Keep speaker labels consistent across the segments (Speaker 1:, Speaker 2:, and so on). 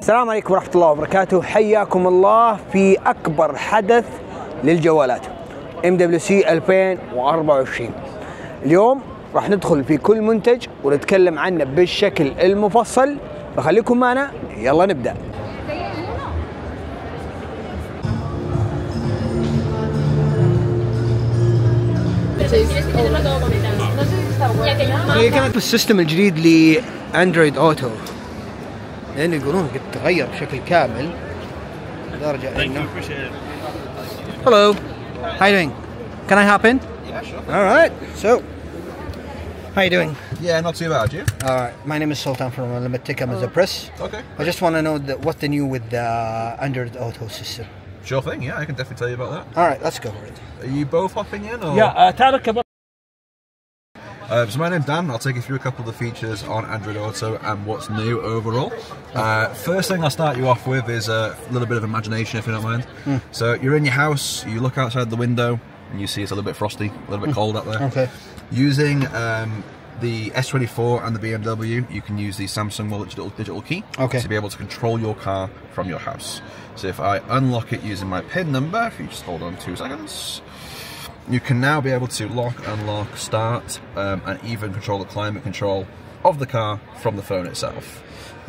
Speaker 1: السلام عليكم ورحمة الله وبركاته. حياكم الله في أكبر حدث للجوالات. MWC 2024 اليوم راح ندخل في كل منتج ونتكلم عنه بالشكل المفصل. فخليكم معنا. يلا نبدأ. هي كانت السيستم الجديد لاندرويد اوتو لان يقولون قد تغير بشكل كامل لدرجه انه Hello. How you doing? Can I hop in?
Speaker 2: Yeah, sure.
Speaker 1: All right. So, how you doing?
Speaker 2: Yeah, not too bad, you?
Speaker 1: All right. My name is Sultan from Limited Amazon Press.
Speaker 2: Okay.
Speaker 1: I just want to know that what the new with the Android Auto system.
Speaker 2: Sure thing, yeah, I can definitely tell you about that.
Speaker 1: All right, let's go for it.
Speaker 2: Are you both hopping in? Or?
Speaker 3: يا تعال ركب
Speaker 2: uh, so my name's Dan. I'll take you through a couple of the features on Android Auto and what's new overall. Uh, first thing I'll start you off with is a little bit of imagination, if you don't mind. So you're in your house, you look outside the window, and you see it's a little bit frosty, a little bit cold out there.
Speaker 1: Okay.
Speaker 2: Using um, the S24 and the BMW, you can use the Samsung Wallet digital, digital key
Speaker 1: Okay.
Speaker 2: to be able to control your car from your house. So if I unlock it using my PIN number, if you just hold on two seconds, you can now be able to lock, unlock, start, um, and even control the climate control of the car from the phone itself.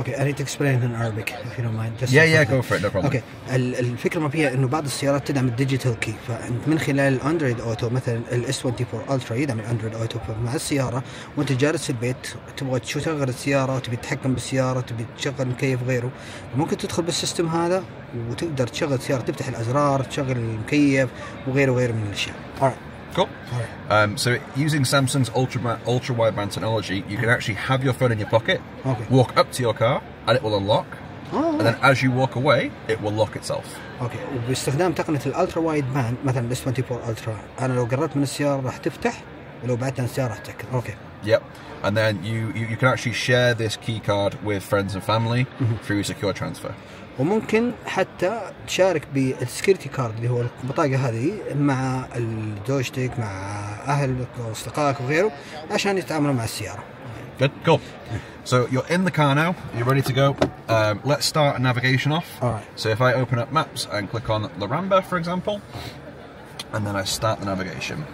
Speaker 1: Okay, I need to explain in Arabic if you don't mind. Just
Speaker 2: Yeah, yeah, go for it, no problem.
Speaker 1: أوكي ال- الفكرة ما فيها إنه بعض السيارات تدعم الديجيتال كي فانت من خلال الاندرويد اوتو مثلا الاس 24 الترا يدعم الاندرويد اوتو فمع السيارة وأنت جالس في البيت تبغى تشغل السيارة وتبي تتحكم بالسيارة تبي تشغل مكيف غيره ممكن تدخل بالسيستم هذا وتقدر تشغل السيارة تفتح الأزرار تشغل المكيف وغيره وغيره من الأشياء. Alright.
Speaker 2: Cool.
Speaker 1: Alright.
Speaker 2: Um, so using Samsung's ultra ultra wideband technology, you can actually have your phone in your pocket,
Speaker 1: Okay.
Speaker 2: walk up to your car, and it will unlock.
Speaker 1: Oh.
Speaker 2: And then as you walk away, it will lock itself.
Speaker 1: اوكي وباستخدام تقنيه الالترا وايد باند مثلا الاس 24 الترا انا لو قربت من السياره راح تفتح ولو
Speaker 2: Yep. And then you, you, you can actually share this key card with friends and family mm-hmm. through secure transfer.
Speaker 1: وممكن حتى تشارك بالسكيورتي كارد اللي هو البطاقة هذه مع زوجتك مع أهلك وأصدقائك وغيره عشان يتعاملوا مع السيارة.
Speaker 2: Good, cool. So you're in the car now, you're ready to go. Um, let's start navigation off.
Speaker 1: All right.
Speaker 2: So if I open up maps and click on the Rambla, for example, and then I start the navigation.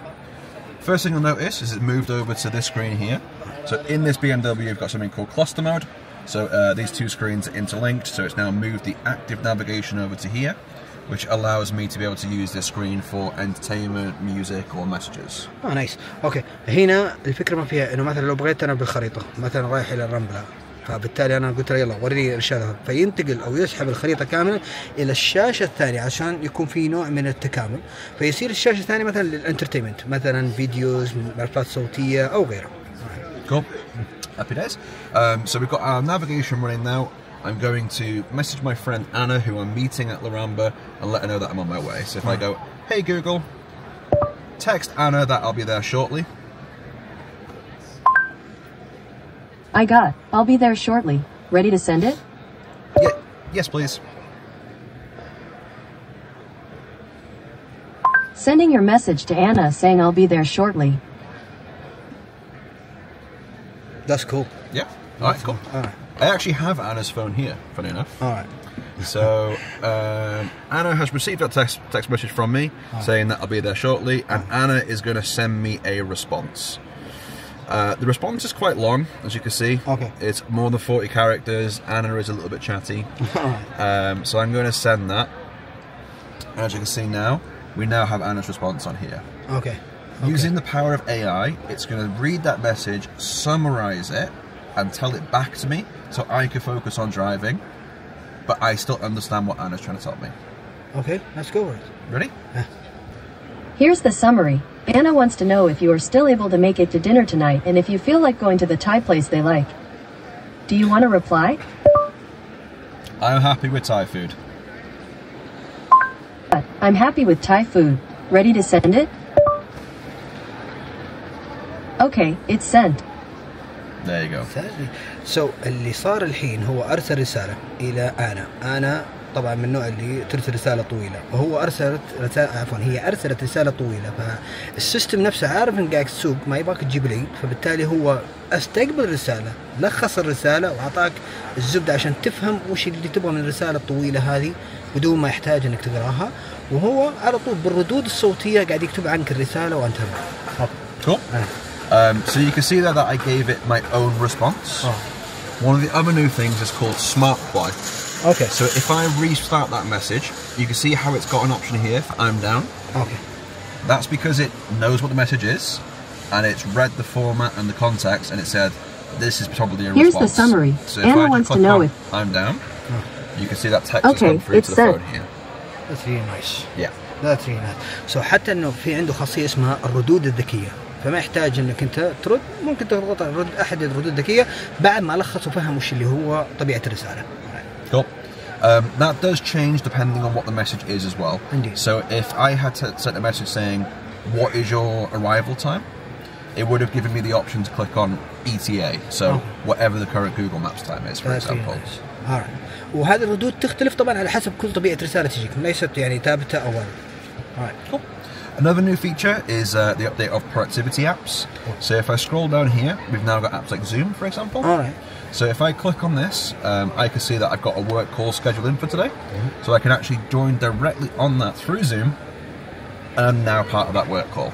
Speaker 2: First thing you'll notice is it's moved over to this screen here. So in this BMW, you've got something called cluster mode. So uh, these two screens are interlinked. So it's now moved the active navigation over to here, which allows me to be able to use this screen for entertainment, music, or messages.
Speaker 1: اه نايس اوكي هنا الفكره ما فيها انه مثلا لو بغيت انا بالخريطه مثلا رايح الى الرمله فبالتالي أنا قلت له يلا وريني الارشاد هذا فينتقل أو يسحب الخريطه كامله إلى الشاشه الثانية عشان يكون في نوع من التكامل فيصير الشاشه الثانية مثلا للانترتينمنت مثلا فيديوز ملفات صوتيه أو غيره
Speaker 2: Cool. Happy days. Um, so we've got our navigation running now. I'm going to message my friend Anna, who I'm meeting at Laramba, and let her know that I'm on my way. So if I go, hey Google, text Anna that I'll be there shortly.
Speaker 4: I got. I'll be there shortly. Ready to send it?
Speaker 2: Yeah, yes, please.
Speaker 4: Sending your message to Anna saying I'll be there shortly.
Speaker 1: That's cool
Speaker 2: Yeah. All right, cool.
Speaker 1: Alright.
Speaker 2: I actually have Anna's phone here. Funny enough.
Speaker 1: alright
Speaker 2: So um, Anna has received that text text message from me saying that I'll be there shortly, and Anna is going to send me a response. Uh, the response is quite long, as you can see.
Speaker 1: Okay.
Speaker 2: It's more than 40 characters. Anna is a little bit chatty. Um, so I'm going to send that. As you can see now, we now have Anna's response on here.
Speaker 1: okay
Speaker 2: Using the power of AI, it's going to read that message, summarize it, and tell it back to me so I can focus on driving, but I still understand what Anna's trying to tell me.
Speaker 1: okay let's go
Speaker 2: Ready?
Speaker 4: Here's the summary. Anna wants to know if you are still able to make it to dinner tonight and if you feel like going to the Thai place they like. Do you want to reply?
Speaker 2: I'm happy with Thai food.
Speaker 4: I'm happy with Thai food. Ready to send it? Okay, it's sent.
Speaker 2: There you go.
Speaker 1: سو so, اللي صار الحين هو ارسل رساله الى انا انا طبعا من النوع اللي ترسل رسالة طويلة وهو أرسلت رساله عفوا هي أرسلت رسالة طويلة فالسيستم نفسه عارف انك قاعد تسوق ما يبغاك تجيب العيد فبالتالي هو أستقبل رساله لخص الرسالة وأعطاك الزبدة عشان تفهم وش اللي تبغى من الرسالة الطويلة هذه بدون ما يحتاج إنك تقراها وهو على طول بالردود الصوتية قاعد يكتب عنك الرسالة وأنت
Speaker 2: Cool. Um, so you can see there that I gave it my own response.
Speaker 1: Oh.
Speaker 2: One of the other new things is called Smart Reply.
Speaker 1: اوكي
Speaker 2: So if I restart that message, you can see how it's got an option here for I'm down.
Speaker 1: اوكي
Speaker 2: That's because it knows what the message is, and it's read the format and the context, and it said this is probably a
Speaker 4: Here's the
Speaker 2: response.
Speaker 4: summary.
Speaker 2: So if
Speaker 4: Anna
Speaker 2: I just
Speaker 4: wants to
Speaker 2: click
Speaker 4: know
Speaker 2: on
Speaker 4: if-
Speaker 2: I'm down, you can see that text
Speaker 4: Okay,
Speaker 2: has come through
Speaker 4: it's
Speaker 2: to the
Speaker 4: sent.
Speaker 2: phone here.
Speaker 1: That's really nice.
Speaker 2: Yeah.
Speaker 1: That's really nice. So حتى انه في عنده خاصيه اسمها الردود الذكيه فما يحتاج انك انت ترد ممكن تضغط على رد احد الردود الذكيه بعد ما لخص وفهم وش اللي هو طبيعه الرساله.
Speaker 2: Cool. Um, that does change depending on what the message is as well.
Speaker 1: Indeed.
Speaker 2: So if I had to send a message saying, "What is your arrival time?" it would have given me the option to click on ETA. So
Speaker 1: Oh.
Speaker 2: whatever the current Google Maps time is, for
Speaker 1: That's really
Speaker 2: example.
Speaker 1: nice. Alright. وهذه الردود تختلف طبعا على حسب كل طبيعه رساله تجيك ليست يعني ثابته او Alright.
Speaker 2: Cool. Another new feature is uh, the update of productivity apps. So if I scroll down here, we've now got apps like Zoom, for example.
Speaker 1: Alright.
Speaker 2: So if I click on this, um, I can see that I've got a work call scheduled in for today. So I can actually join directly on that through Zoom, and I'm now part of that work call.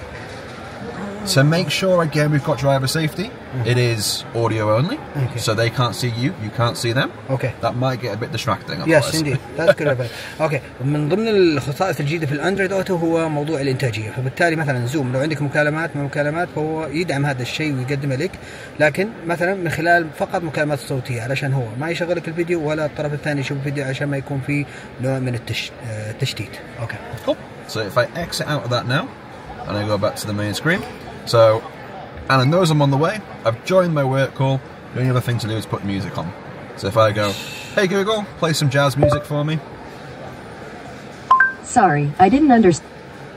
Speaker 2: So make sure again we've got driver safety. It is audio only,
Speaker 1: Okay.
Speaker 2: so they can't see you, you can't see them.
Speaker 1: Okay.
Speaker 2: That might get a bit distracting. otherwise.
Speaker 1: انديد ذاتس جود أوكي من ضمن الخصائص الجديدة في الأندرويد أوتو هو موضوع الإنتاجية فبالتالي مثلا زوم لو عندك مكالمات من مكالمات فهو يدعم هذا الشيء ويقدمه لك لكن مثلا من خلال فقط مكالمات صوتية علشان هو ما يشغل لك الفيديو ولا الطرف الثاني يشوف الفيديو عشان ما يكون في نوع من التش... آه، التشتيت أوكي
Speaker 2: Cool. So if I exit out of that now, and I go back to the main screen, so Anna knows I'm on the way. I've joined my work call. The only other thing to do is put music on. So if I go, hey Google, play some jazz music for me.
Speaker 4: Sorry, I didn't understand.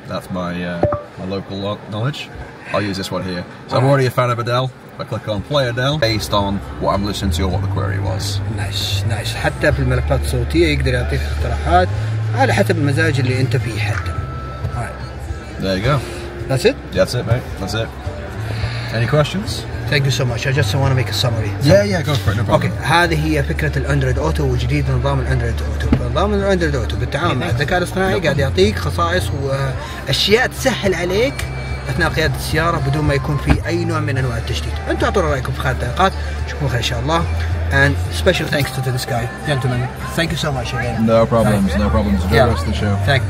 Speaker 2: That's my uh, my local lo- knowledge. I'll use this one here. So I'm already a fan of Adele. If I click on play Adele, based on what I'm listening to or what the query was.
Speaker 1: نايس نايس حتى في الملفات الصوتيه يقدر يعطيك اقتراحات على حسب المزاج اللي انت فيه حتى Alright.
Speaker 2: There you go.
Speaker 1: That's it?
Speaker 2: That's it, mate. That's it. Any questions?
Speaker 1: Thank you so much. I just want to make a summary.
Speaker 2: Yeah, yeah, go for it. No problem.
Speaker 1: أوكي هذه هي فكرة الاندرويد اوتو وجديد نظام الاندرويد اوتو فنظام الاندرويد اوتو بالتعامل مع الذكاء الاصطناعي قاعد يعطيك خصائص وأشياء تسهل عليك أثناء قيادة السيارة بدون ما يكون في أي نوع من أنواع التشتيت أنتم اعطونا رأيكم في خلال التعليقات نشوفكم خير إن شاء الله and special thanks to this guy gentlemen thank you so much again
Speaker 2: No problems, no problems. Enjoy
Speaker 1: Yeah.
Speaker 2: the rest of the show.
Speaker 1: Thank